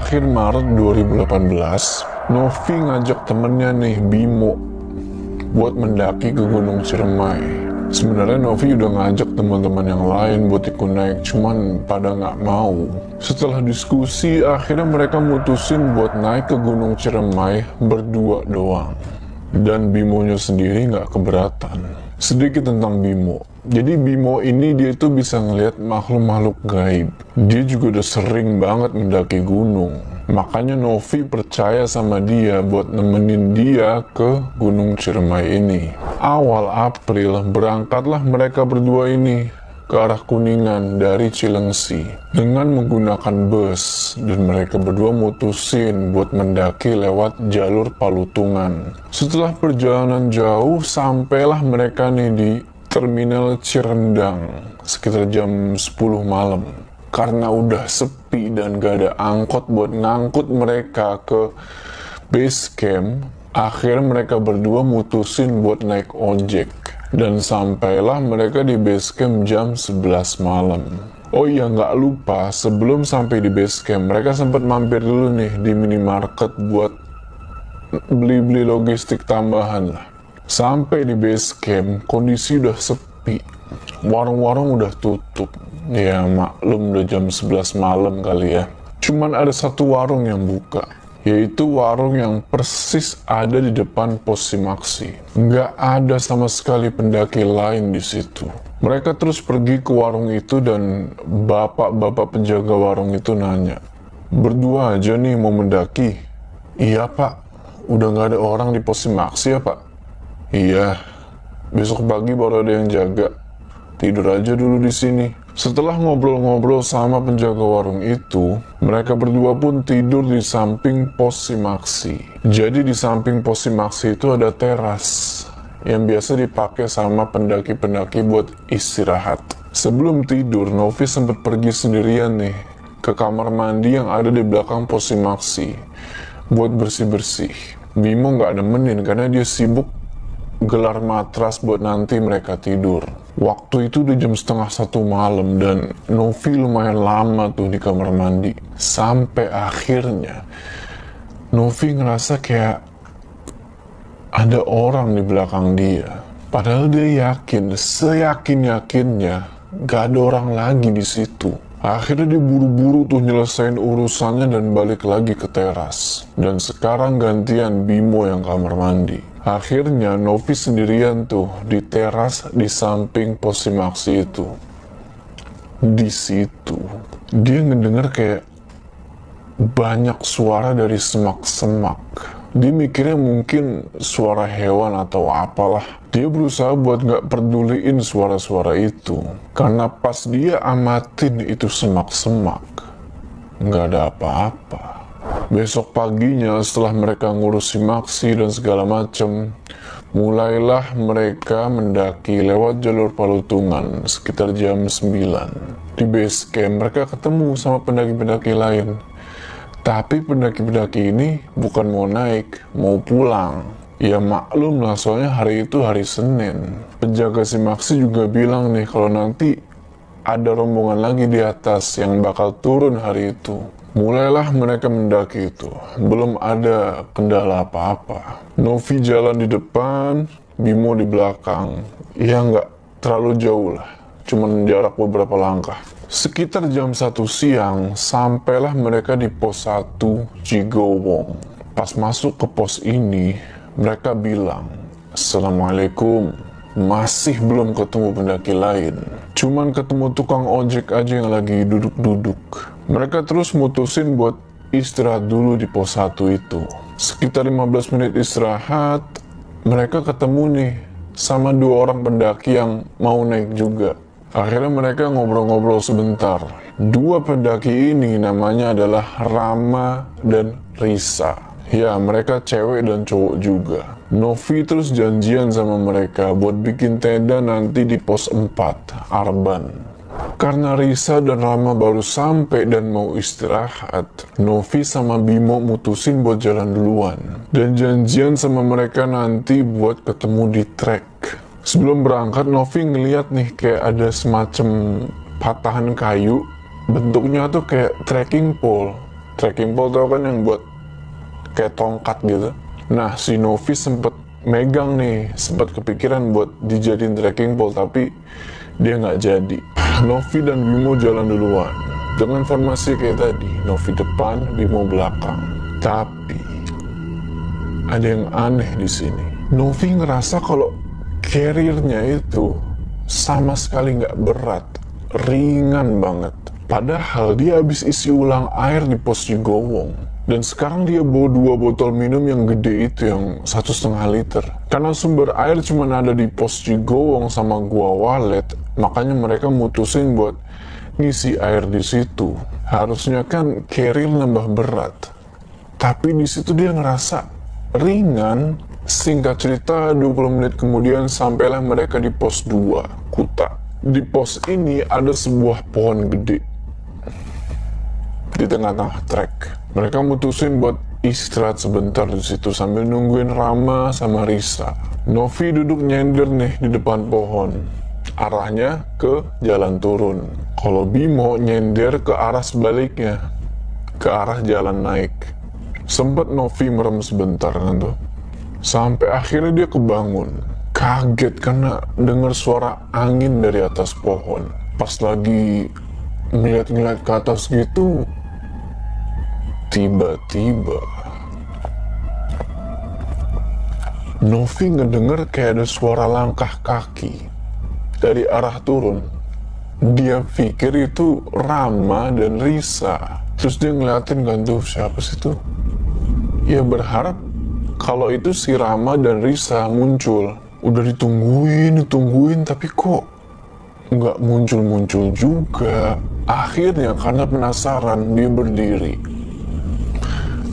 Akhir Maret 2018, Novi ngajak temennya nih, Bimo, buat mendaki ke Gunung Ciremai. Sebenarnya Novi udah ngajak teman-teman yang lain buat ikut naik, cuman pada nggak mau. Setelah diskusi, akhirnya mereka mutusin buat naik ke Gunung Ciremai berdua doang. Dan Bimonya sendiri nggak keberatan. Sedikit tentang Bimo. Jadi Bimo ini dia itu bisa ngelihat makhluk-makhluk gaib. Dia juga udah sering banget mendaki gunung. Makanya Novi percaya sama dia buat nemenin dia ke Gunung Ciremai ini. Awal April berangkatlah mereka berdua ini ke arah Kuningan dari Cilengsi dengan menggunakan bus dan mereka berdua mutusin buat mendaki lewat jalur Palutungan. Setelah perjalanan jauh sampailah mereka nih di Terminal Cirendang sekitar jam 10 malam karena udah sepi dan gak ada angkot buat ngangkut mereka ke base camp, akhirnya mereka berdua mutusin buat naik ojek. Dan sampailah mereka di base camp jam 11 malam. Oh iya nggak lupa sebelum sampai di base camp mereka sempat mampir dulu nih di minimarket buat beli-beli logistik tambahan lah. Sampai di base camp kondisi udah sepi, warung-warung udah tutup. Ya maklum udah jam 11 malam kali ya. Cuman ada satu warung yang buka, yaitu warung yang persis ada di depan pos Simaksi. Nggak ada sama sekali pendaki lain di situ. Mereka terus pergi ke warung itu dan bapak-bapak penjaga warung itu nanya, Berdua aja nih mau mendaki? Iya pak, udah nggak ada orang di pos Simaksi ya pak? Iya, besok pagi baru ada yang jaga. Tidur aja dulu di sini. Setelah ngobrol-ngobrol sama penjaga warung itu, mereka berdua pun tidur di samping pos Simaksi. Jadi di samping pos Simaksi itu ada teras yang biasa dipakai sama pendaki-pendaki buat istirahat. Sebelum tidur, Novi sempat pergi sendirian nih ke kamar mandi yang ada di belakang pos Simaksi buat bersih-bersih. Bimo nggak nemenin karena dia sibuk gelar matras buat nanti mereka tidur. Waktu itu udah jam setengah satu malam dan Novi lumayan lama tuh di kamar mandi. Sampai akhirnya Novi ngerasa kayak ada orang di belakang dia. Padahal dia yakin, seyakin-yakinnya gak ada orang lagi di situ. Akhirnya dia buru-buru tuh nyelesain urusannya dan balik lagi ke teras. Dan sekarang gantian Bimo yang kamar mandi. Akhirnya Novi sendirian tuh di teras di samping Posimaksi itu. Di situ dia ngedenger kayak banyak suara dari semak-semak. Dia mikirnya mungkin suara hewan atau apalah. Dia berusaha buat gak peduliin suara-suara itu. Karena pas dia amatin itu semak-semak, gak ada apa-apa. Besok paginya setelah mereka ngurusi maksi dan segala macam, mulailah mereka mendaki lewat jalur Palutungan sekitar jam 9. Di base camp mereka ketemu sama pendaki-pendaki lain. Tapi pendaki-pendaki ini bukan mau naik, mau pulang. Ya maklum lah soalnya hari itu hari Senin. Penjaga si Maksi juga bilang nih kalau nanti ada rombongan lagi di atas yang bakal turun hari itu. Mulailah mereka mendaki itu. Belum ada kendala apa-apa. Novi jalan di depan, Bimo di belakang. Ya nggak terlalu jauh lah. Cuman jarak beberapa langkah. Sekitar jam 1 siang, sampailah mereka di pos 1 Cigowong. Pas masuk ke pos ini, mereka bilang, Assalamualaikum, masih belum ketemu pendaki lain. Cuman ketemu tukang ojek aja yang lagi duduk-duduk. Mereka terus mutusin buat istirahat dulu di pos 1 itu. Sekitar 15 menit istirahat, mereka ketemu nih sama dua orang pendaki yang mau naik juga. Akhirnya mereka ngobrol-ngobrol sebentar. Dua pendaki ini namanya adalah Rama dan Risa. Ya, mereka cewek dan cowok juga. Novi terus janjian sama mereka buat bikin tenda nanti di pos 4, Arban. Karena Risa dan Rama baru sampai dan mau istirahat, Novi sama Bimo mutusin buat jalan duluan. Dan janjian sama mereka nanti buat ketemu di trek. Sebelum berangkat, Novi ngeliat nih kayak ada semacam patahan kayu. Bentuknya tuh kayak trekking pole. Tracking pole tau kan yang buat kayak tongkat gitu. Nah, si Novi sempet megang nih, sempat kepikiran buat dijadiin tracking pole, tapi dia nggak jadi. Novi dan Bimo jalan duluan. Dengan formasi kayak tadi, Novi depan, Bimo belakang. Tapi, ada yang aneh di sini. Novi ngerasa kalau carrier-nya itu sama sekali nggak berat, ringan banget. Padahal dia habis isi ulang air di pos Cigowong. Dan sekarang dia bawa dua botol minum yang gede itu yang satu setengah liter. Karena sumber air cuma ada di pos Cigowong sama gua Walet, makanya mereka mutusin buat ngisi air di situ. Harusnya kan carrier nambah berat. Tapi di situ dia ngerasa ringan. Singkat cerita, 20 menit kemudian sampailah mereka di pos 2, Kuta. Di pos ini ada sebuah pohon gede di tengah-tengah trek. Mereka mutusin buat istirahat sebentar di situ sambil nungguin Rama sama Risa. Novi duduk nyender nih di depan pohon. Arahnya ke jalan turun. Kalau Bimo nyender ke arah sebaliknya, ke arah jalan naik. Sempet Novi merem sebentar kan tuh. Sampai akhirnya dia kebangun. Kaget karena dengar suara angin dari atas pohon. Pas lagi ngeliat-ngeliat ke atas gitu, tiba-tiba Novi ngedenger kayak ada suara langkah kaki dari arah turun. Dia pikir itu Rama dan Risa. Terus dia ngeliatin kan tuh siapa sih tuh? Ya berharap kalau itu si Rama dan Risa muncul. Udah ditungguin, ditungguin, tapi kok nggak muncul-muncul juga. Akhirnya karena penasaran dia berdiri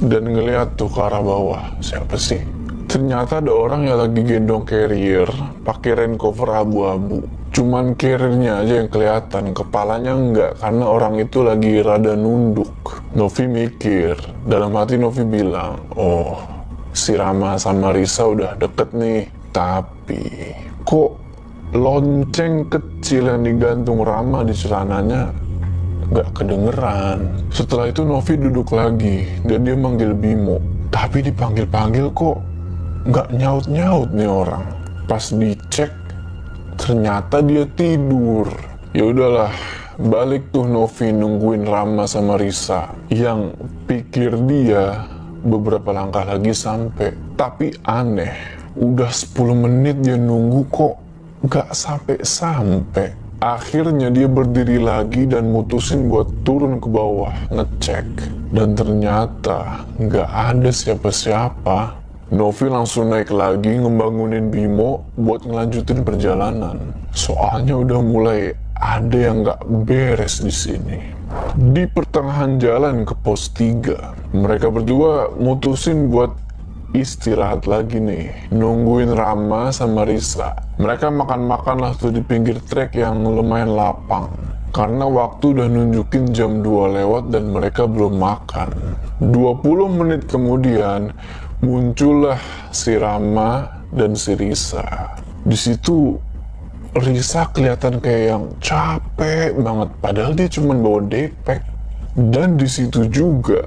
dan ngeliat tuh ke arah bawah. Siapa sih? Ternyata ada orang yang lagi gendong carrier pakai rain cover abu-abu. Cuman carriernya aja yang kelihatan, kepalanya enggak karena orang itu lagi rada nunduk. Novi mikir, dalam hati Novi bilang, oh si Rama sama Risa udah deket nih. Tapi kok lonceng kecil yang digantung Rama di celananya nggak kedengeran. Setelah itu Novi duduk lagi dan dia manggil Bimo. Tapi dipanggil-panggil kok nggak nyaut-nyaut nih orang. Pas dicek ternyata dia tidur. Ya udahlah, balik tuh Novi nungguin Rama sama Risa yang pikir dia beberapa langkah lagi sampai. Tapi aneh, udah 10 menit dia nunggu kok nggak sampai-sampai. Akhirnya dia berdiri lagi dan mutusin buat turun ke bawah ngecek. Dan ternyata nggak ada siapa-siapa. Novi langsung naik lagi ngebangunin Bimo buat ngelanjutin perjalanan. Soalnya udah mulai ada yang nggak beres di sini. Di pertengahan jalan ke pos 3, mereka berdua mutusin buat istirahat lagi nih, nungguin Rama sama Risa. Mereka makan-makan lah tuh di pinggir trek yang lumayan lapang. Karena waktu udah nunjukin jam 2 lewat dan mereka belum makan. 20 menit kemudian, muncullah si Rama dan si Risa. Di situ Risa kelihatan kayak yang capek banget, padahal dia cuma bawa depek. Dan di situ juga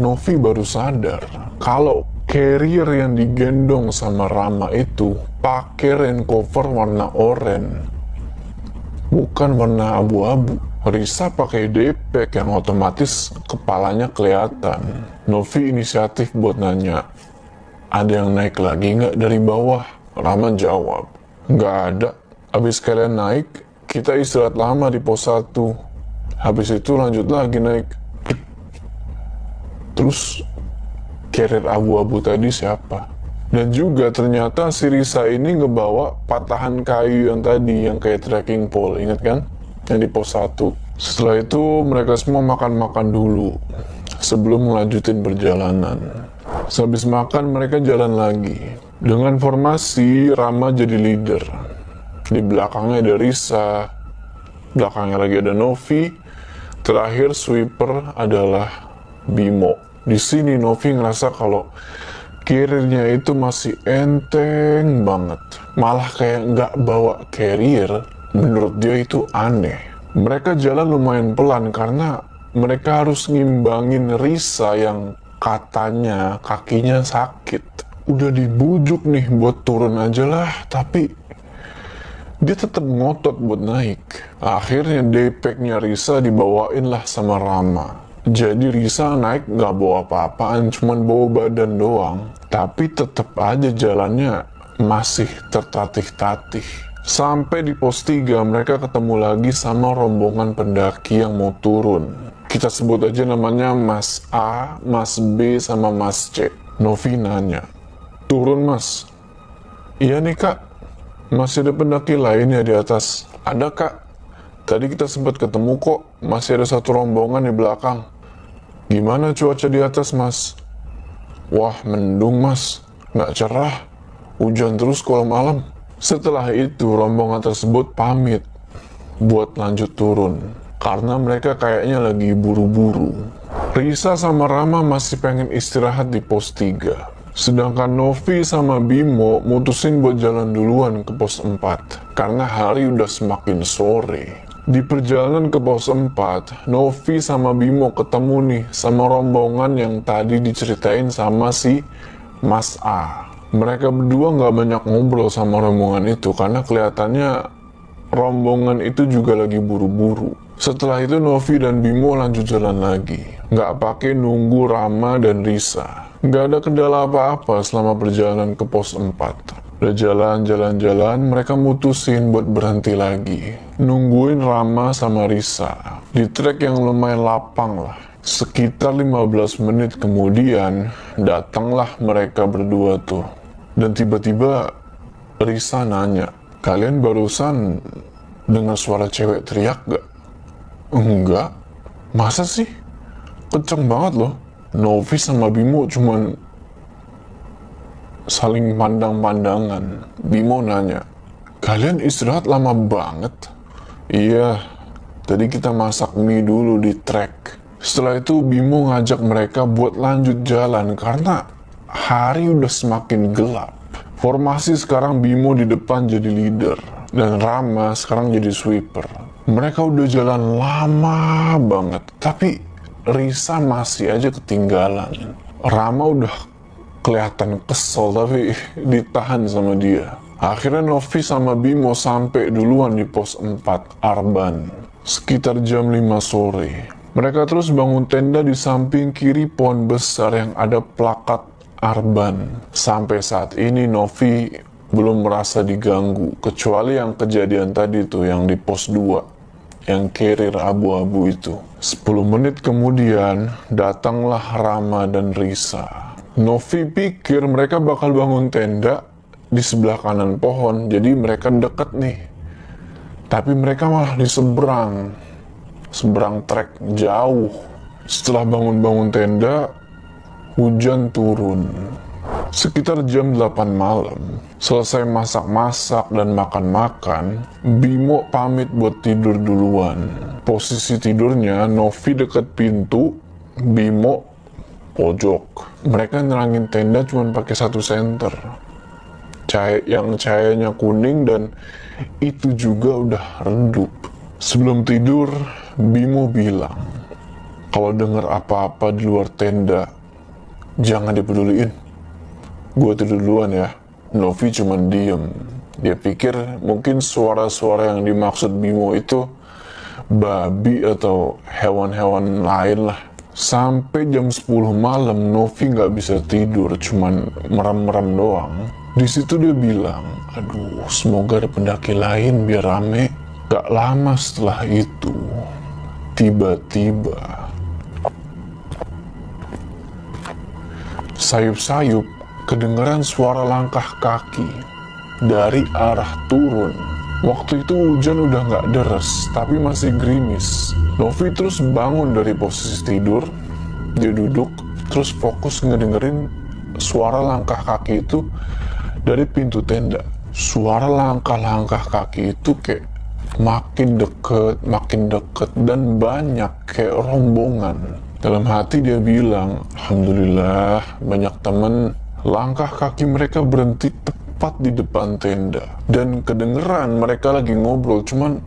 Novi baru sadar kalau carrier yang digendong sama Rama itu pakai rain cover warna oranye, bukan warna abu-abu. Risa pakai depek yang otomatis kepalanya kelihatan. Novi inisiatif buat nanya, ada yang naik lagi nggak dari bawah? Rama jawab, nggak ada. Habis kalian naik, kita istirahat lama di pos 1. Habis itu lanjut lagi naik. Terus carrier abu-abu tadi siapa? Dan juga ternyata si Risa ini ngebawa patahan kayu yang tadi, yang kayak trekking pole, inget kan? Yang di pos 1. Setelah itu mereka semua makan-makan dulu sebelum melanjutin perjalanan. Sehabis makan mereka jalan lagi. Dengan formasi Rama jadi leader. Di belakangnya ada Risa, belakangnya lagi ada Novi, terakhir sweeper adalah Bimo. Di sini Novi ngerasa kalau carriernya itu masih enteng banget. Malah kayak nggak bawa carrier, menurut dia itu aneh. Mereka jalan lumayan pelan karena mereka harus ngimbangin Risa yang katanya kakinya sakit. Udah dibujuk nih buat turun aja lah, tapi dia tetap ngotot buat naik. Akhirnya depeknya Risa dibawain lah sama Rama. Jadi Risa naik nggak bawa apa-apaan, cuman bawa badan doang. Tapi tetap aja jalannya masih tertatih-tatih. Sampai di pos 3 mereka ketemu lagi sama rombongan pendaki yang mau turun. Kita sebut aja namanya Mas A, Mas B, sama Mas C. Novi nanya, turun mas? Iya nih kak, masih ada pendaki lain ya di atas. Ada kak, tadi kita sempat ketemu kok, masih ada satu rombongan di belakang. Gimana cuaca di atas mas? Wah mendung mas, nggak cerah, hujan terus kalau malam. Setelah itu rombongan tersebut pamit buat lanjut turun karena mereka kayaknya lagi buru-buru. Risa sama Rama masih pengen istirahat di pos 3. Sedangkan Novi sama Bimo mutusin buat jalan duluan ke pos 4 karena hari udah semakin sore. Di perjalanan ke pos 4, Novi sama Bimo ketemu nih sama rombongan yang tadi diceritain sama si Mas A. Mereka berdua nggak banyak ngobrol sama rombongan itu karena kelihatannya rombongan itu juga lagi buru-buru. Setelah itu Novi dan Bimo lanjut jalan lagi. Nggak pakai nunggu Rama dan Risa. Nggak ada kendala apa-apa selama perjalanan ke pos 4. Udah jalan-jalan-jalan, mereka mutusin buat berhenti lagi. Nungguin Rama sama Risa. Di trek yang lumayan lapang lah. Sekitar 15 menit kemudian, datanglah mereka berdua tuh. Dan tiba-tiba Risa nanya, kalian barusan dengar suara cewek teriak gak? Enggak. Masa sih? Kenceng banget loh. Novi sama Bimo cuman saling pandang-pandangan. Bimo nanya, kalian istirahat lama banget? Iya, tadi kita masak mie dulu di trek. Setelah itu Bimo ngajak mereka buat lanjut jalan karena hari udah semakin gelap. Formasi sekarang Bimo di depan jadi leader dan Rama sekarang jadi sweeper. Mereka udah jalan lama banget, tapi Risa masih aja ketinggalan. Rama udah kelihatan kesel tapi ditahan sama dia. Akhirnya Novi sama Bimo sampai duluan di pos 4 Arban. Sekitar jam 5 sore. Mereka terus bangun tenda di samping kiri pohon besar yang ada plakat Arban. Sampai saat ini Novi belum merasa diganggu, kecuali yang kejadian tadi tuh yang di pos 2 yang carrier abu-abu itu. 10 menit kemudian, datanglah Rama dan Risa. Novi pikir mereka bakal bangun tenda di sebelah kanan pohon, jadi mereka deket nih. Tapi mereka malah di seberang, seberang trek jauh. Setelah bangun-bangun tenda, hujan turun. Sekitar jam 8 malam, selesai masak-masak dan makan-makan, Bimo pamit buat tidur duluan. Posisi tidurnya Novi dekat pintu, Bimo pojok. Mereka nerangin tenda cuma pakai satu senter. Cahaya yang cahayanya kuning dan itu juga udah redup. Sebelum tidur, Bimo bilang, kalau dengar apa-apa di luar tenda, jangan dipeduliin gue tidur duluan ya. Novi cuma diem. Dia pikir mungkin suara-suara yang dimaksud Bimo itu babi atau hewan-hewan lain lah. Sampai jam 10 malam Novi nggak bisa tidur, cuman merem-merem doang. Di situ dia bilang, aduh semoga ada pendaki lain biar rame. Gak lama setelah itu, tiba-tiba sayup-sayup kedengaran suara langkah kaki dari arah turun. Waktu itu hujan udah nggak deras, tapi masih gerimis. Novi terus bangun dari posisi tidur, dia duduk, terus fokus ngedengerin suara langkah kaki itu dari pintu tenda. Suara langkah-langkah kaki itu kayak makin deket, makin deket, dan banyak kayak rombongan. Dalam hati dia bilang, Alhamdulillah banyak temen Langkah kaki mereka berhenti tepat di depan tenda. Dan kedengeran mereka lagi ngobrol, cuman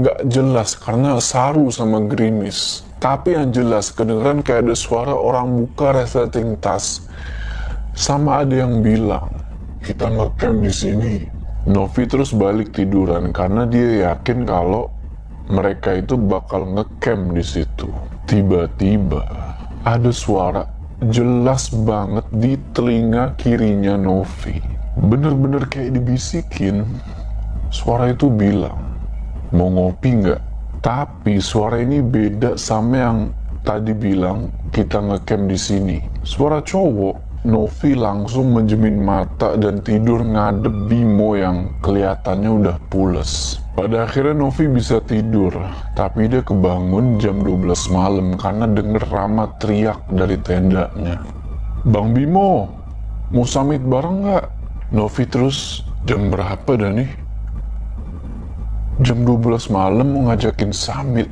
nggak jelas karena saru sama gerimis. Tapi yang jelas kedengeran kayak ada suara orang buka resleting tas. Sama ada yang bilang, kita ngecamp di sini. Novi terus balik tiduran karena dia yakin kalau mereka itu bakal ngecamp di situ. Tiba-tiba ada suara jelas banget di telinga kirinya Novi. Bener-bener kayak dibisikin. Suara itu bilang, mau ngopi nggak? Tapi suara ini beda sama yang tadi bilang kita ngecamp di sini. Suara cowok, Novi langsung menjemin mata dan tidur ngadep Bimo yang kelihatannya udah pules. Pada akhirnya Novi bisa tidur, tapi dia kebangun jam 12 malam karena denger Rama teriak dari tendanya. Bang Bimo, mau summit bareng nggak? Novi terus, jam berapa dah nih? jam 12 malam mau ngajakin summit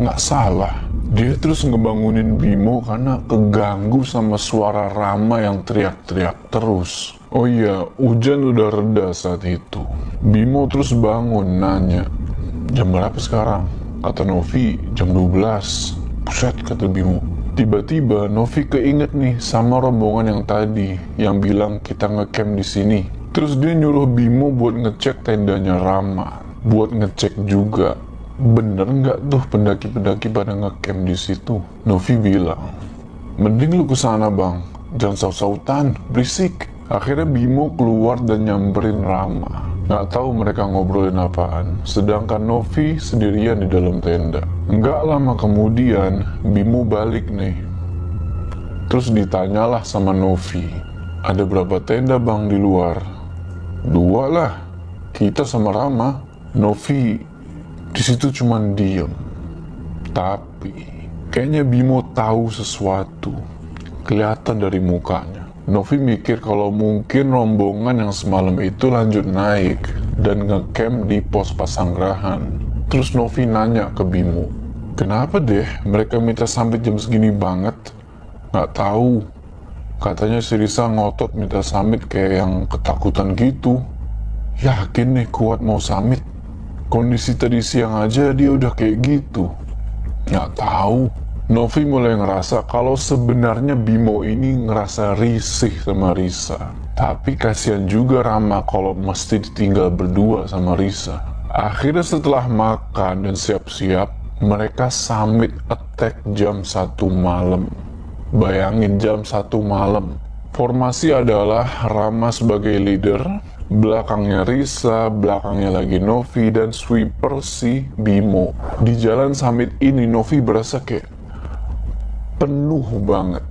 nggak salah. Dia terus ngebangunin Bimo karena keganggu sama suara Rama yang teriak-teriak terus. Oh iya hujan udah reda saat itu. Bimo terus bangun nanya jam berapa sekarang? Kata Novi jam 12 Buset kata Bimo. Tiba-tiba Novi keinget nih sama rombongan yang tadi yang bilang kita ngecamp di sini. Terus dia nyuruh Bimo buat ngecek tendanya Rama buat ngecek juga bener nggak tuh pendaki-pendaki pada ngecamp di situ. Novi bilang, mending lu ke sana bang, jangan saut-sautan, berisik. Akhirnya Bimo keluar dan nyamperin Rama. Nggak tahu mereka ngobrolin apaan, sedangkan Novi sendirian di dalam tenda. Nggak lama kemudian, Bimo balik nih. Terus ditanyalah sama Novi, ada berapa tenda bang di luar? Dua lah, kita sama Rama. Novi di situ cuma diem. Tapi kayaknya Bimo tahu sesuatu. Kelihatan dari mukanya. Novi mikir kalau mungkin rombongan yang semalam itu lanjut naik dan ngecamp di pos pasanggerahan. Terus Novi nanya ke Bimo, kenapa deh mereka minta sampai jam segini banget? Nggak tahu. Katanya si Risa ngotot minta summit kayak yang ketakutan gitu. Yakin nih kuat mau summit. Kondisi tadi siang aja dia udah kayak gitu. Nggak tahu. Novi mulai ngerasa kalau sebenarnya Bimo ini ngerasa risih sama Risa. Tapi kasihan juga Rama kalau mesti ditinggal berdua sama Risa. Akhirnya setelah makan dan siap-siap, mereka summit attack jam 1 malam. Bayangin jam 1 malam. Formasi adalah Rama sebagai leader, belakangnya Risa, belakangnya lagi Novi, dan sweeper si Bimo. Di jalan summit ini Novi berasa kayak penuh banget.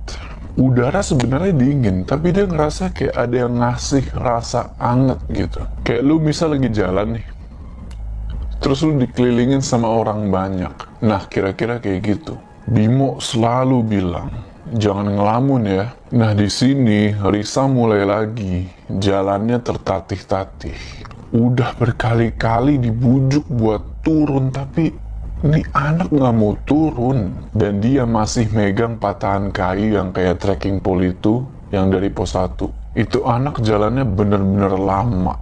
Udara sebenarnya dingin, tapi dia ngerasa kayak ada yang ngasih rasa anget gitu. Kayak lu misal lagi jalan nih, terus lu dikelilingin sama orang banyak. Nah, kira-kira kayak gitu. Bimo selalu bilang, jangan ngelamun ya. Nah di sini Risa mulai lagi jalannya tertatih-tatih. Udah berkali-kali dibujuk buat turun tapi ini anak nggak mau turun dan dia masih megang patahan kayu yang kayak trekking pole itu yang dari pos 1. Itu anak jalannya bener-bener lama.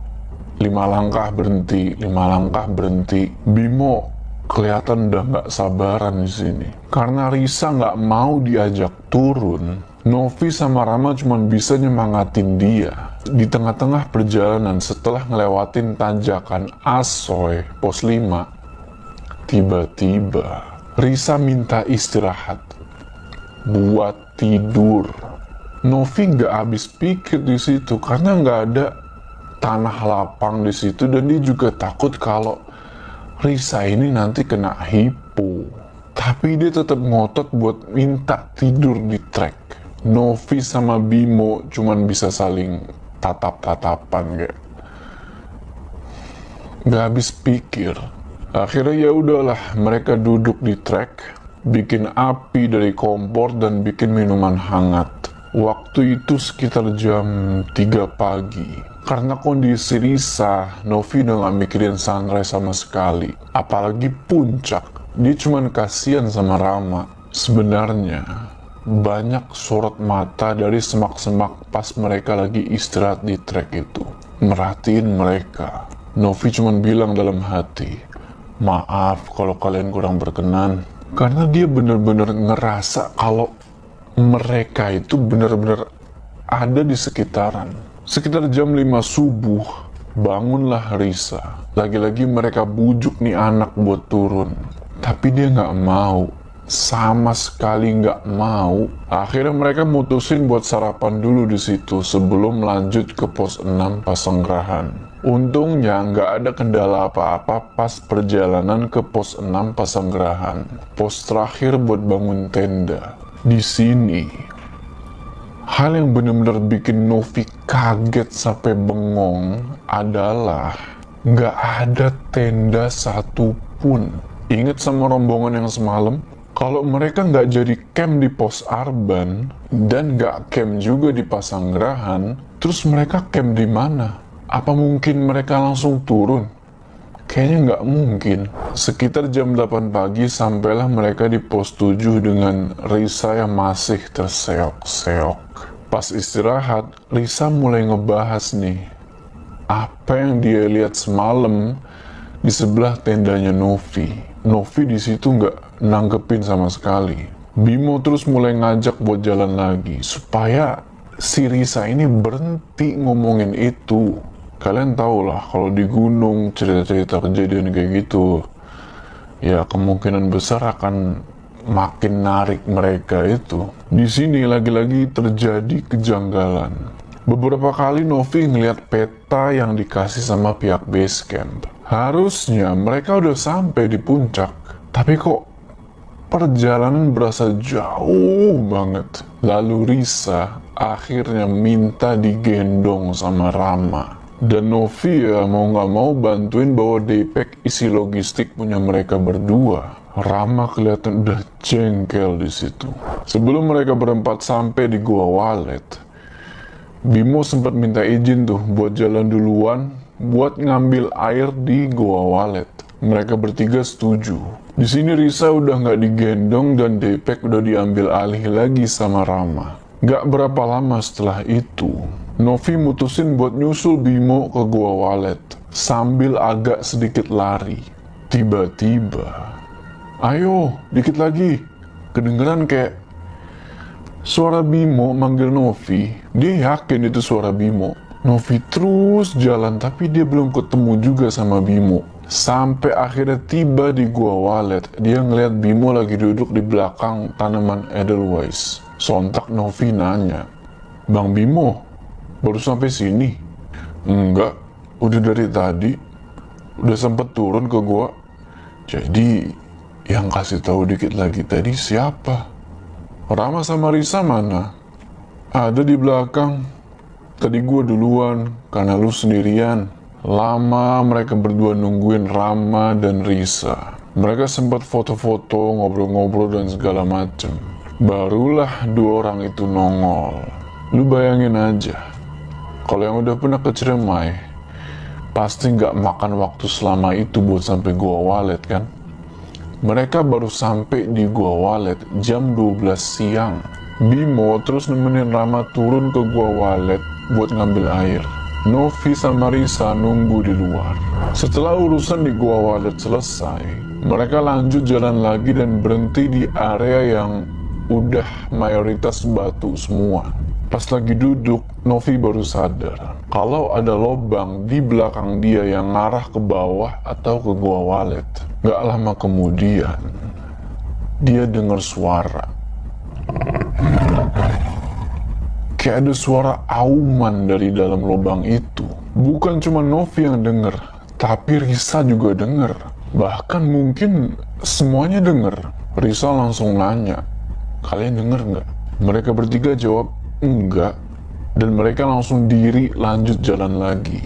Lima langkah berhenti, lima langkah berhenti. Bimo kelihatan udah nggak sabaran di sini. Karena Risa nggak mau diajak turun, Novi sama Rama cuma bisa nyemangatin dia. Di tengah-tengah perjalanan setelah ngelewatin tanjakan Asoy pos 5, tiba-tiba Risa minta istirahat buat tidur. Novi nggak habis pikir di situ karena nggak ada tanah lapang di situ dan dia juga takut kalau Risa ini nanti kena hipo. Tapi dia tetap ngotot buat minta tidur di trek. Novi sama Bimo cuman bisa saling tatap-tatapan kayak Gak habis pikir. Akhirnya ya udahlah, mereka duduk di trek, bikin api dari kompor dan bikin minuman hangat. Waktu itu sekitar jam 3 pagi. Karena kondisi Risa, Novi udah gak mikirin sunrise sama sekali. Apalagi puncak. Dia cuma kasihan sama Rama. Sebenarnya, banyak sorot mata dari semak-semak pas mereka lagi istirahat di trek itu. Merhatiin mereka. Novi cuma bilang dalam hati, Maaf kalau kalian kurang berkenan. Karena dia bener-bener ngerasa kalau mereka itu bener-bener ada di sekitaran. Sekitar jam 5 subuh, bangunlah Risa. Lagi-lagi mereka bujuk nih anak buat turun. Tapi dia nggak mau sama sekali nggak mau. Akhirnya mereka mutusin buat sarapan dulu di situ sebelum lanjut ke pos 6 Pasanggerahan. Untungnya nggak ada kendala apa-apa pas perjalanan ke pos 6 Pasanggerahan. Pos terakhir buat bangun tenda. Di sini, hal yang benar-benar bikin Novi kaget sampai bengong adalah nggak ada tenda satupun. Ingat sama rombongan yang semalam? kalau mereka nggak jadi camp di pos Arban dan nggak camp juga di Pasanggerahan, terus mereka camp di mana? Apa mungkin mereka langsung turun? Kayaknya nggak mungkin. Sekitar jam 8 pagi sampailah mereka di pos 7 dengan Risa yang masih terseok-seok. Pas istirahat, Risa mulai ngebahas nih. Apa yang dia lihat semalam di sebelah tendanya Novi. Novi di situ nggak nanggepin sama sekali. Bimo terus mulai ngajak buat jalan lagi supaya si Risa ini berhenti ngomongin itu. Kalian tau lah kalau di gunung cerita-cerita kejadian kayak gitu ya kemungkinan besar akan makin narik mereka itu. Di sini lagi-lagi terjadi kejanggalan. Beberapa kali Novi ngeliat peta yang dikasih sama pihak base camp. Harusnya mereka udah sampai di puncak, tapi kok Perjalanan berasa jauh banget. Lalu Risa akhirnya minta digendong sama Rama. Dan Novia mau nggak mau bantuin bawa daypack isi logistik punya mereka berdua. Rama kelihatan udah jengkel di situ. Sebelum mereka berempat sampai di gua walet, Bimo sempat minta izin tuh buat jalan duluan buat ngambil air di gua walet. Mereka bertiga setuju. Di sini Risa udah nggak digendong dan Depek udah diambil alih lagi sama Rama. Gak berapa lama setelah itu, Novi mutusin buat nyusul Bimo ke gua walet sambil agak sedikit lari. Tiba-tiba, ayo dikit lagi, kedengeran kayak suara Bimo manggil Novi. Dia yakin itu suara Bimo. Novi terus jalan tapi dia belum ketemu juga sama Bimo. Sampai akhirnya tiba di gua walet, dia ngeliat Bimo lagi duduk di belakang tanaman Edelweiss. Sontak Novi nanya, Bang Bimo, baru sampai sini? Enggak, udah dari tadi. Udah sempet turun ke gua. Jadi, yang kasih tahu dikit lagi tadi siapa? Rama sama Risa mana? Ada di belakang. Tadi gua duluan, karena lu sendirian. Lama mereka berdua nungguin Rama dan Risa. Mereka sempat foto-foto, ngobrol-ngobrol dan segala macem. Barulah dua orang itu nongol. Lu bayangin aja, kalau yang udah pernah ke Ciremai, pasti nggak makan waktu selama itu buat sampai gua walet kan? Mereka baru sampai di gua walet jam 12 siang. Bimo terus nemenin Rama turun ke gua walet buat ngambil air. Novi sama Risa nunggu di luar. Setelah urusan di Gua Walet selesai, mereka lanjut jalan lagi dan berhenti di area yang udah mayoritas batu semua. Pas lagi duduk, Novi baru sadar kalau ada lobang di belakang dia yang ngarah ke bawah atau ke Gua Walet. Gak lama kemudian, dia dengar suara Kayak ada suara auman dari dalam lubang itu. Bukan cuma Novi yang denger, tapi Risa juga denger. Bahkan mungkin semuanya denger. Risa langsung nanya, kalian denger nggak? Mereka bertiga jawab, enggak. Dan mereka langsung diri lanjut jalan lagi.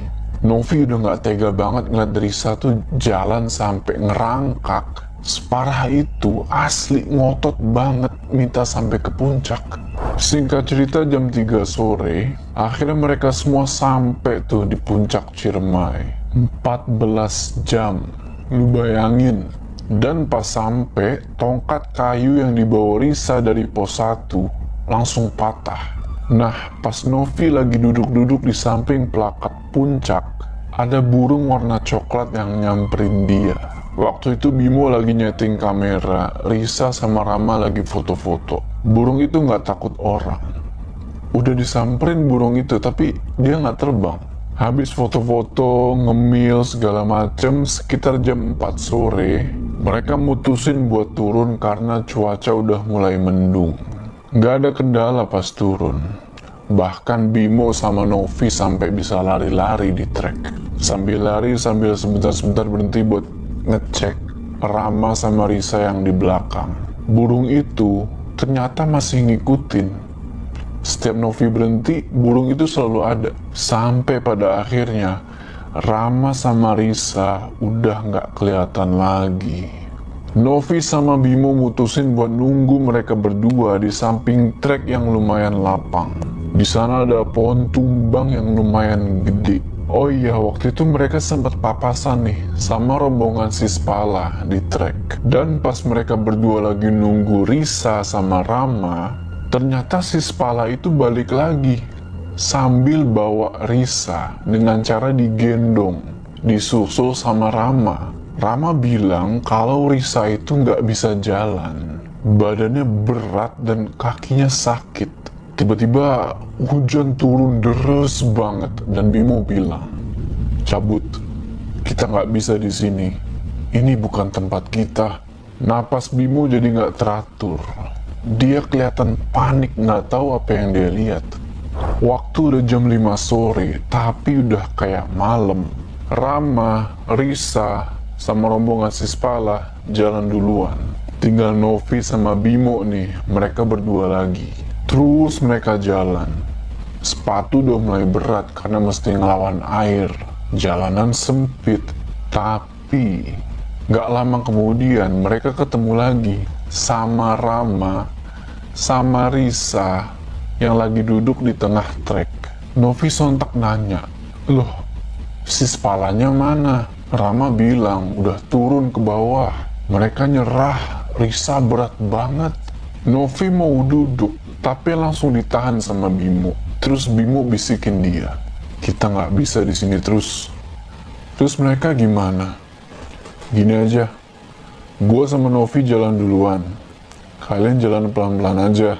Novi udah nggak tega banget ngeliat Risa tuh jalan sampai ngerangkak. Separah itu, asli ngotot banget minta sampai ke puncak. Singkat cerita jam 3 sore, akhirnya mereka semua sampai tuh di puncak Ciremai. 14 jam, lu bayangin. Dan pas sampai, tongkat kayu yang dibawa Risa dari pos 1 langsung patah. Nah, pas Novi lagi duduk-duduk di samping pelakat puncak, ada burung warna coklat yang nyamperin dia. Waktu itu Bimo lagi nyeting kamera, Risa sama Rama lagi foto-foto. Burung itu nggak takut orang. Udah disamperin burung itu, tapi dia nggak terbang. Habis foto-foto, ngemil segala macem, sekitar jam 4 sore, mereka mutusin buat turun karena cuaca udah mulai mendung. Nggak ada kendala pas turun. Bahkan Bimo sama Novi sampai bisa lari-lari di trek. Sambil lari, sambil sebentar-sebentar berhenti buat ngecek Rama sama Risa yang di belakang. Burung itu ternyata masih ngikutin. Setiap Novi berhenti, burung itu selalu ada. Sampai pada akhirnya, Rama sama Risa udah nggak kelihatan lagi. Novi sama Bimo mutusin buat nunggu mereka berdua di samping trek yang lumayan lapang. Di sana ada pohon tumbang yang lumayan gede. Oh iya, waktu itu mereka sempat papasan nih sama rombongan Sispala di trek. Dan pas mereka berdua lagi nunggu Risa sama Rama, ternyata Sispala itu balik lagi sambil bawa Risa dengan cara digendong, disusul sama Rama. Rama bilang kalau Risa itu nggak bisa jalan, badannya berat dan kakinya sakit. Tiba-tiba hujan turun deras banget dan Bimo bilang, cabut, kita nggak bisa di sini. Ini bukan tempat kita. Napas Bimo jadi nggak teratur. Dia kelihatan panik nggak tahu apa yang dia lihat. Waktu udah jam 5 sore, tapi udah kayak malam. Rama, Risa, sama rombongan Sispala jalan duluan. Tinggal Novi sama Bimo nih, mereka berdua lagi. Terus mereka jalan. Sepatu udah mulai berat karena mesti ngelawan air. Jalanan sempit, tapi gak lama kemudian mereka ketemu lagi sama Rama, sama Risa yang lagi duduk di tengah trek. Novi sontak nanya, loh si spalanya mana? Rama bilang udah turun ke bawah. Mereka nyerah, Risa berat banget. Novi mau duduk, tapi langsung ditahan sama Bimo. Terus Bimo bisikin dia, kita nggak bisa di sini terus. Terus mereka gimana? Gini aja, gue sama Novi jalan duluan. Kalian jalan pelan-pelan aja.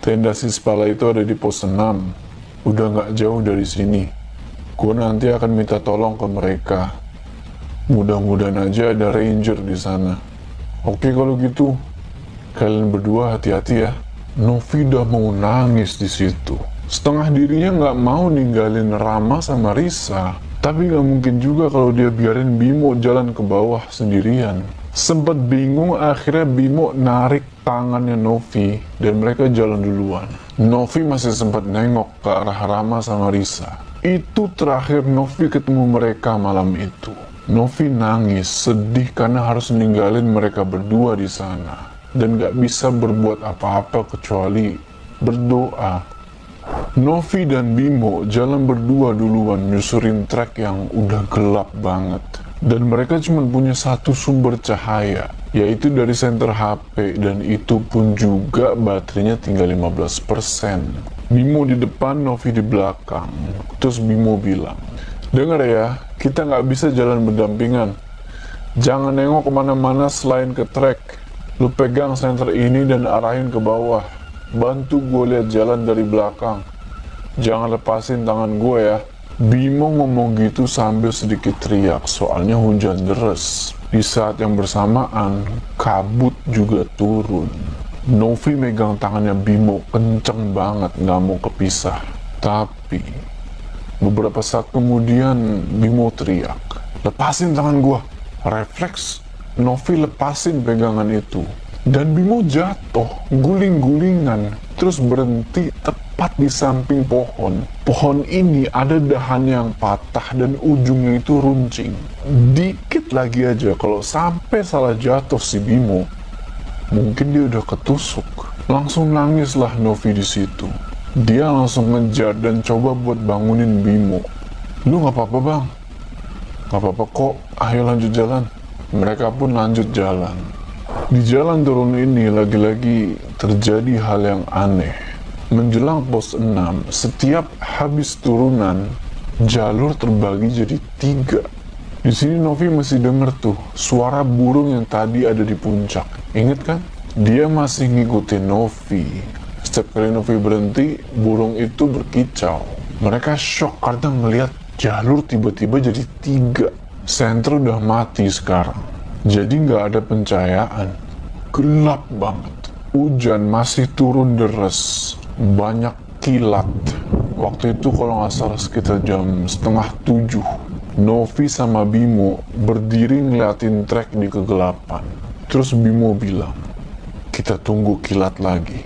Tenda Sispala itu ada di pos 6. Udah nggak jauh dari sini. Gue nanti akan minta tolong ke mereka. Mudah-mudahan aja ada ranger di sana. Oke kalau gitu, kalian berdua hati-hati ya. Novi udah mau nangis di situ. Setengah dirinya nggak mau ninggalin Rama sama Risa. Tapi nggak mungkin juga kalau dia biarin Bimo jalan ke bawah sendirian. Sempat bingung akhirnya Bimo narik tangannya Novi dan mereka jalan duluan. Novi masih sempat nengok ke arah Rama sama Risa. Itu terakhir Novi ketemu mereka malam itu. Novi nangis, sedih karena harus ninggalin mereka berdua di sana dan gak bisa berbuat apa-apa kecuali berdoa. Novi dan Bimo jalan berdua duluan nyusurin trek yang udah gelap banget. Dan mereka cuma punya satu sumber cahaya, yaitu dari senter HP dan itu pun juga baterainya tinggal 15%. Bimo di depan, Novi di belakang. Terus Bimo bilang, Dengar ya, kita nggak bisa jalan berdampingan. Jangan nengok ke mana-mana selain ke trek Lu pegang senter ini dan arahin ke bawah. Bantu gue lihat jalan dari belakang. Jangan lepasin tangan gue ya. Bimo ngomong gitu sambil sedikit teriak, soalnya hujan deras. Di saat yang bersamaan, kabut juga turun. Novi megang tangannya Bimo kenceng banget, nggak mau kepisah. Tapi, beberapa saat kemudian Bimo teriak, lepasin tangan gue. Refleks Novi lepasin pegangan itu. Dan Bimo jatuh, guling-gulingan, terus berhenti tepat di samping pohon. Pohon ini ada dahan yang patah dan ujungnya itu runcing. Dikit lagi aja kalau sampai salah jatuh si Bimo, mungkin dia udah ketusuk. Langsung nangislah Novi di situ. Dia langsung ngejar dan coba buat bangunin Bimo. Lu gak apa-apa bang? Gak apa-apa kok, ayo lanjut jalan. Mereka pun lanjut jalan. Di jalan turun ini lagi-lagi terjadi hal yang aneh. Menjelang pos 6, setiap habis turunan, jalur terbagi jadi tiga. Di sini Novi masih denger tuh suara burung yang tadi ada di puncak. Ingat kan? Dia masih ngikutin Novi. Setiap kali Novi berhenti, burung itu berkicau. Mereka shock karena ngelihat jalur tiba-tiba jadi tiga. Sentro udah mati sekarang. Jadi nggak ada pencahayaan. Gelap banget. Hujan masih turun deras. Banyak kilat. Waktu itu kalau nggak salah sekitar jam setengah tujuh. Novi sama Bimo berdiri ngeliatin trek di kegelapan. Terus Bimo bilang, kita tunggu kilat lagi.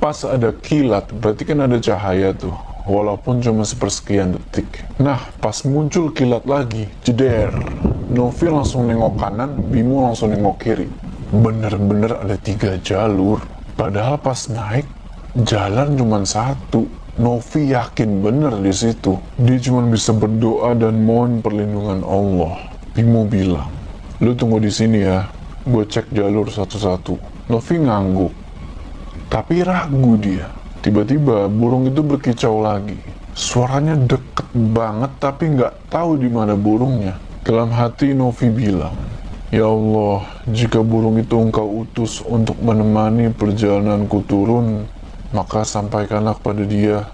Pas ada kilat, berarti kan ada cahaya tuh. Walaupun cuma sepersekian detik. Nah, pas muncul kilat lagi, jeder. Novi langsung nengok kanan, Bimo langsung nengok kiri. Bener-bener ada tiga jalur. Padahal pas naik, jalan cuma satu Novi yakin bener di situ. Dia cuma bisa berdoa dan mohon perlindungan Allah. Bimo bilang, lu tunggu di sini ya, gue cek jalur satu-satu. Novi ngangguk, tapi ragu dia. Tiba-tiba burung itu berkicau lagi. Suaranya deket banget tapi nggak tahu di mana burungnya. Dalam hati Novi bilang, Ya Allah, jika burung itu engkau utus untuk menemani perjalananku turun, maka sampaikanlah kepada dia,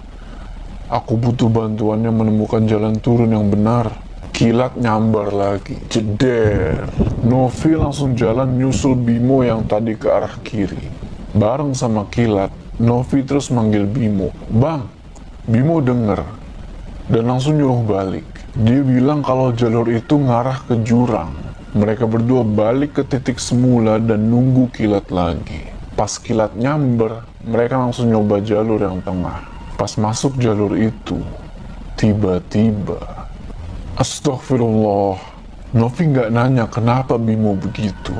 aku butuh bantuannya menemukan jalan turun yang benar. Kilat nyambar lagi, jeder. Novi langsung jalan nyusul Bimo yang tadi ke arah kiri. Bareng sama Kilat, Novi terus manggil Bimo. Bang, Bimo denger. Dan langsung nyuruh balik. Dia bilang kalau jalur itu ngarah ke jurang. Mereka berdua balik ke titik semula dan nunggu kilat lagi. Pas kilat nyamber, mereka langsung nyoba jalur yang tengah. Pas masuk jalur itu, tiba-tiba, astagfirullah, Novi nggak nanya kenapa Bimo begitu.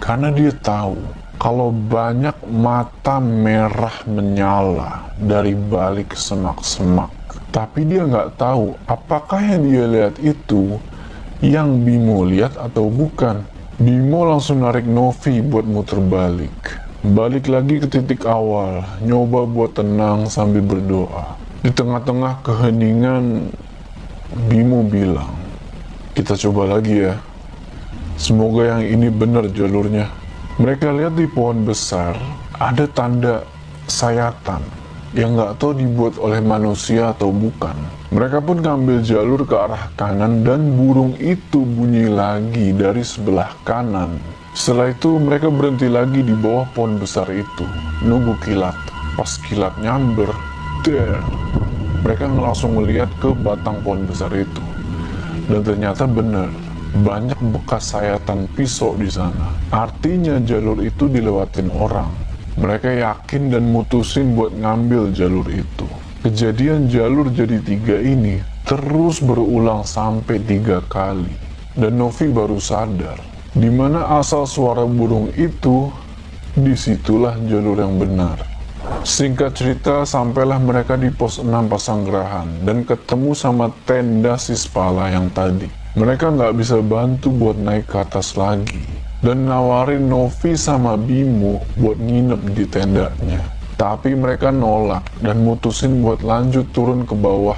Karena dia tahu kalau banyak mata merah menyala dari balik semak-semak. Tapi dia nggak tahu apakah yang dia lihat itu yang Bimo lihat atau bukan. Bimo langsung narik Novi buat muter balik. Balik lagi ke titik awal, nyoba buat tenang sambil berdoa. Di tengah-tengah keheningan, Bimo bilang, kita coba lagi ya. Semoga yang ini benar jalurnya. Mereka lihat di pohon besar, ada tanda sayatan yang nggak tahu dibuat oleh manusia atau bukan. Mereka pun ngambil jalur ke arah kanan dan burung itu bunyi lagi dari sebelah kanan. Setelah itu mereka berhenti lagi di bawah pohon besar itu, nunggu kilat. Pas kilat nyamber, der, mereka langsung melihat ke batang pohon besar itu. Dan ternyata benar, banyak bekas sayatan pisau di sana. Artinya jalur itu dilewatin orang. Mereka yakin dan mutusin buat ngambil jalur itu. Kejadian jalur jadi tiga ini terus berulang sampai tiga kali. Dan Novi baru sadar di mana asal suara burung itu, di situlah jalur yang benar. Singkat cerita, sampailah mereka di pos 6 Pasanggerahan dan ketemu sama tenda Sispala yang tadi. Mereka nggak bisa bantu buat naik ke atas lagi dan nawarin Novi sama Bimo buat nginep di tendanya. Tapi mereka nolak dan mutusin buat lanjut turun ke bawah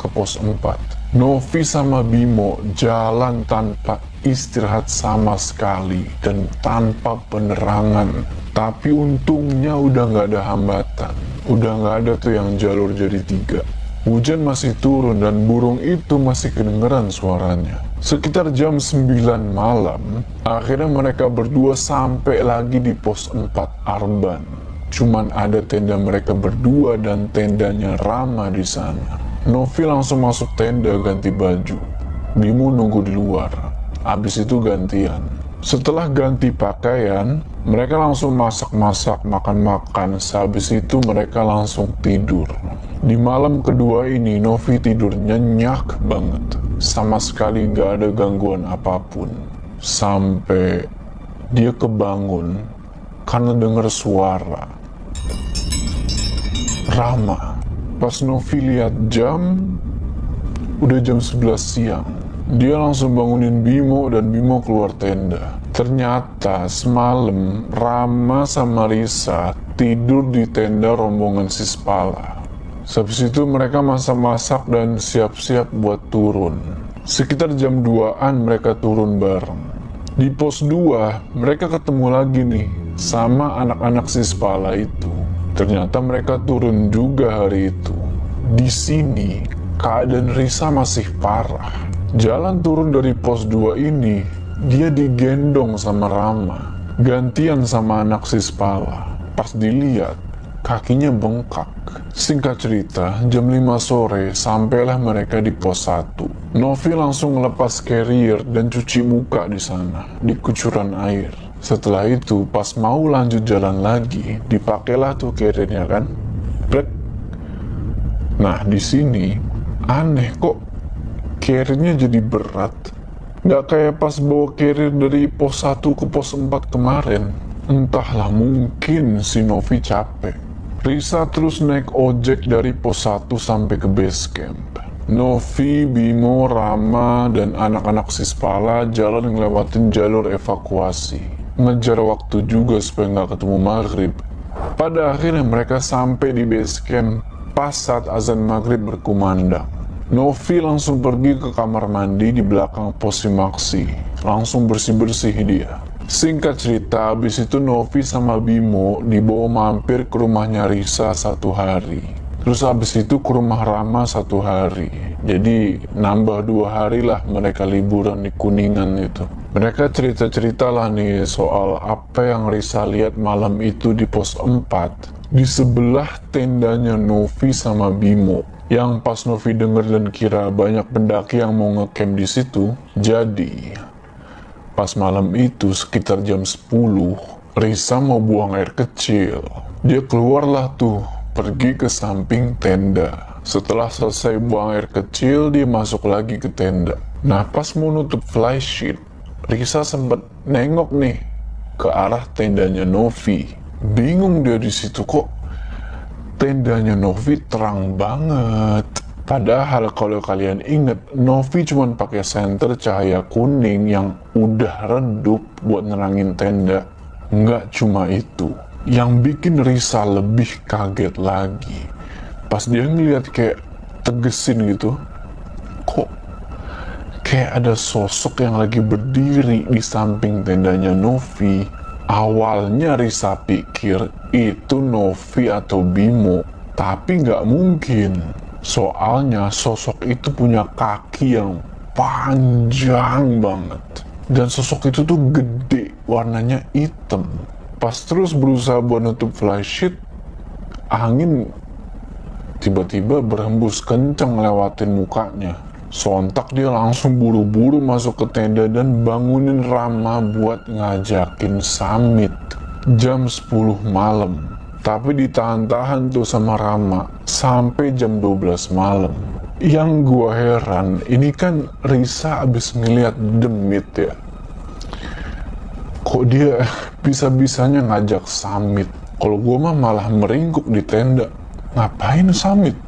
ke pos 4. Novi sama Bimo jalan tanpa istirahat sama sekali dan tanpa penerangan. Tapi untungnya udah nggak ada hambatan. Udah nggak ada tuh yang jalur jadi tiga. Hujan masih turun dan burung itu masih kedengeran suaranya. Sekitar jam 9 malam, akhirnya mereka berdua sampai lagi di pos 4 Arban. Cuman ada tenda mereka berdua dan tendanya Rama di sana. Novi langsung masuk tenda ganti baju. Bimo nunggu di luar. Habis itu gantian. Setelah ganti pakaian, mereka langsung masak-masak, makan-makan. Sehabis itu mereka langsung tidur. Di malam kedua ini, Novi tidur nyenyak banget. Sama sekali gak ada gangguan apa pun. Sampai dia kebangun karena dengar suara. Rama Pas Novi lihat jam, udah jam 11 siang. Dia langsung bangunin Bimo dan Bimo keluar tenda. Ternyata semalam Rama sama Risa tidur di tenda rombongan Sispala. Habis itu mereka masak-masak dan siap-siap buat turun. Sekitar jam 2an mereka turun bareng. Di pos 2, mereka ketemu lagi nih sama anak-anak Sispala itu. Ternyata mereka turun juga hari itu. Di sini, keadaan Risa masih parah. Jalan turun dari pos 2 ini, dia digendong sama Rama. Gantian sama anak Sispala. Pas dilihat, kakinya bengkak. Singkat cerita, jam 5 sore sampailah mereka di pos 1. Novi langsung melepas carrier dan cuci muka di sana, di kucuran air. Setelah itu, pas mau lanjut jalan lagi, dipakailah tuh carriernya kan. Brek. Nah, di sini aneh kok carriernya jadi berat. Nggak kayak pas bawa carrier dari pos 1 ke pos 4 kemarin. Entahlah mungkin si Novi capek. Risa terus naik ojek dari pos 1 sampai ke base camp. Novi, Bimo, Rama, dan anak-anak Sispala jalan ngelewatin jalur evakuasi. Ngejar waktu juga supaya nggak ketemu maghrib. Pada akhirnya mereka sampai di base camp pas saat azan maghrib berkumandang. Novi langsung pergi ke kamar mandi di belakang pos Simaksi. Langsung bersih-bersih dia. Singkat cerita, habis itu Novi sama Bimo dibawa mampir ke rumahnya Risa satu hari. Terus habis itu ke rumah Rama satu hari. Jadi nambah dua hari lah mereka liburan di Kuningan itu. Mereka cerita-cerita lah nih soal apa yang Risa lihat malam itu di pos 4. Di sebelah tendanya Novi sama Bimo. Yang pas Novi denger dan kira banyak pendaki yang mau ngecamp di situ, jadi Pas malam itu sekitar jam 10, Risa mau buang air kecil. Dia keluarlah tuh, pergi ke samping tenda. Setelah selesai buang air kecil, dia masuk lagi ke tenda. Nah, pas mau nutup flysheet, Risa sempat nengok nih ke arah tendanya Novi. Bingung dia di situ kok tendanya Novi terang banget. Padahal kalau kalian inget, Novi cuma pakai senter cahaya kuning yang udah redup buat nerangin tenda. Nggak cuma itu. Yang bikin Risa lebih kaget lagi. Pas dia ngeliat kayak tegesin gitu, kok kayak ada sosok yang lagi berdiri di samping tendanya Novi. Awalnya Risa pikir itu Novi atau Bimo, tapi nggak mungkin Soalnya sosok itu punya kaki yang panjang banget. Dan sosok itu tuh gede, warnanya hitam. Pas terus berusaha buat nutup flysheet, angin tiba-tiba berhembus kencang lewatin mukanya. Sontak dia langsung buru-buru masuk ke tenda dan bangunin Rama buat ngajakin summit. Jam 10 malam tapi ditahan-tahan tuh sama Rama sampai jam 12 malam. Yang gua heran, ini kan Risa abis ngeliat demit ya. Kok dia bisa-bisanya ngajak summit? Kalau gua mah malah meringkuk di tenda. Ngapain summit?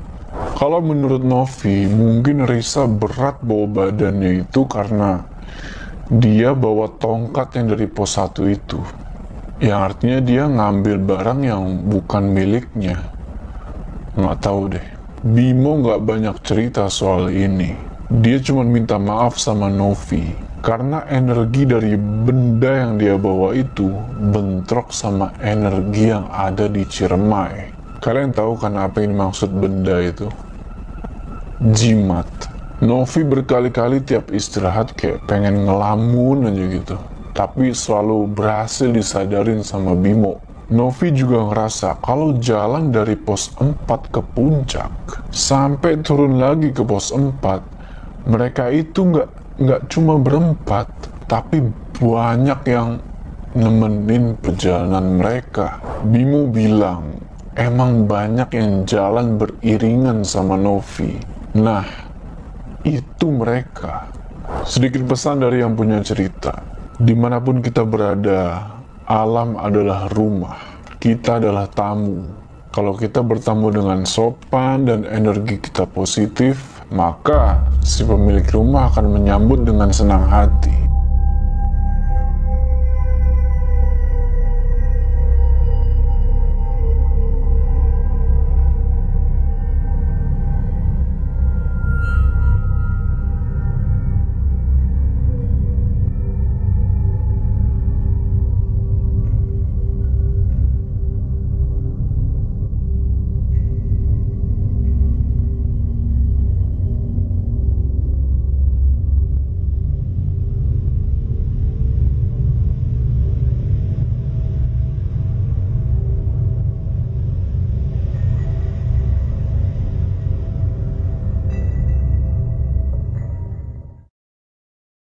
Kalau menurut Novi, mungkin Risa berat bawa badannya itu karena dia bawa tongkat yang dari pos 1 itu. Yang artinya dia ngambil barang yang bukan miliknya. Nggak tahu deh. Bimo nggak banyak cerita soal ini. Dia cuma minta maaf sama Novi. Karena energi dari benda yang dia bawa itu bentrok sama energi yang ada di Ciremai. Kalian tahu kan apa yang maksud benda itu? Jimat. Novi berkali-kali tiap istirahat kayak pengen ngelamun aja gitu tapi selalu berhasil disadarin sama Bimo. Novi juga ngerasa kalau jalan dari pos 4 ke puncak sampai turun lagi ke pos 4 mereka itu nggak nggak cuma berempat tapi banyak yang nemenin perjalanan mereka. Bimo bilang emang banyak yang jalan beriringan sama Novi. Nah, itu mereka. Sedikit pesan dari yang punya cerita. Di mana pun kita berada, alam adalah rumah. Kita adalah tamu. Kalau kita bertamu dengan sopan dan energi kita positif, maka si pemilik rumah akan menyambut dengan senang hati.